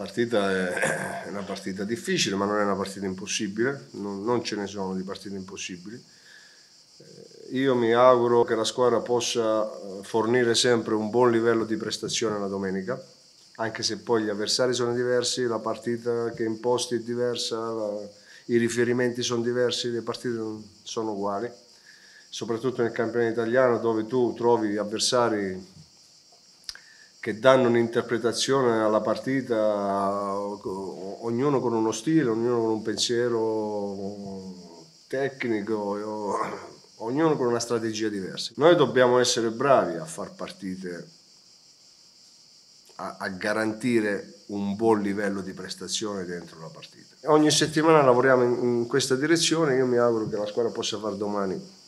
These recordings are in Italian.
partita è una partita difficile, ma non è una partita impossibile, non, non ce ne sono di partite impossibili. Eh, io mi auguro che la squadra possa eh, fornire sempre un buon livello di prestazione la domenica, anche se poi gli avversari sono diversi, la partita che imposti è diversa, la, i riferimenti sono diversi, le partite non sono uguali, soprattutto nel campionato italiano dove tu trovi avversari che danno un'interpretazione alla partita, ognuno con uno stile, ognuno con un pensiero tecnico, ognuno con una strategia diversa. Noi dobbiamo essere bravi a far partite, a, a garantire un buon livello di prestazione dentro la partita. Ogni settimana lavoriamo in, in questa direzione, io mi auguro che la squadra possa fare domani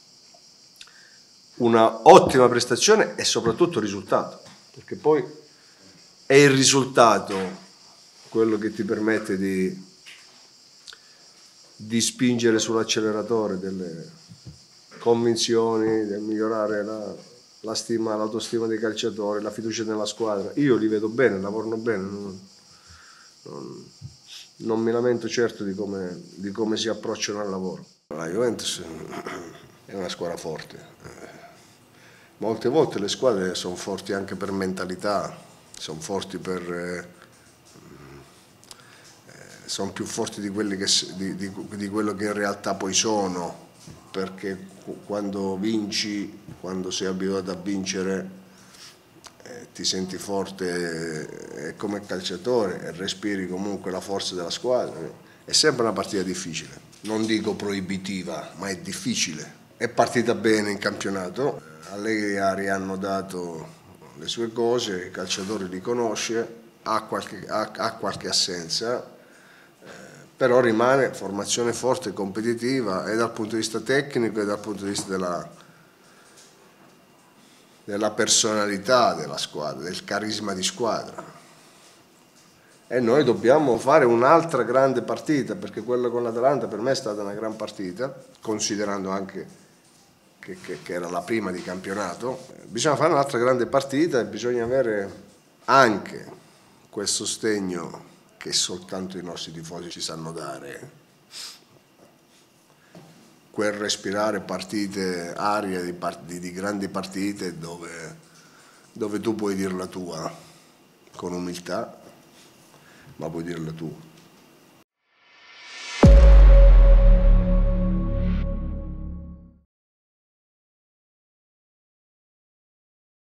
una ottima prestazione e soprattutto risultato perché poi è il risultato quello che ti permette di, di spingere sull'acceleratore delle convinzioni, di migliorare la, la stima, l'autostima dei calciatori, la fiducia nella squadra. Io li vedo bene, lavorano bene, non, non, non mi lamento certo di come, di come si approcciano al lavoro. La Juventus è una squadra forte Molte volte le squadre sono forti anche per mentalità, sono forti per... Eh, eh sono più forti di, che, di, di, di, quello che in realtà poi sono, perché quando vinci, quando sei abituato a vincere, eh, ti senti forte eh, come calciatore e respiri comunque la forza della squadra. È sempre una partita difficile, non dico proibitiva, ma è difficile. È partita bene in campionato, Allegri ha rihanno dato le sue cose, il calciatore li conosce, ha qualche, ha, ha qualche assenza, eh, però rimane formazione forte e competitiva e dal punto di vista tecnico e dal punto di vista della, della personalità della squadra, del carisma di squadra. E noi dobbiamo fare un'altra grande partita, perché quella con l'Atalanta per me è stata una gran partita, considerando anche che, che, che, era la prima di campionato, bisogna fare un'altra grande partita e bisogna avere anche quel sostegno che soltanto i nostri tifosi ci sanno dare, quel respirare partite, aria di, di, di grandi partite dove, dove tu puoi dire la tua con umiltà, ma puoi dirla tu.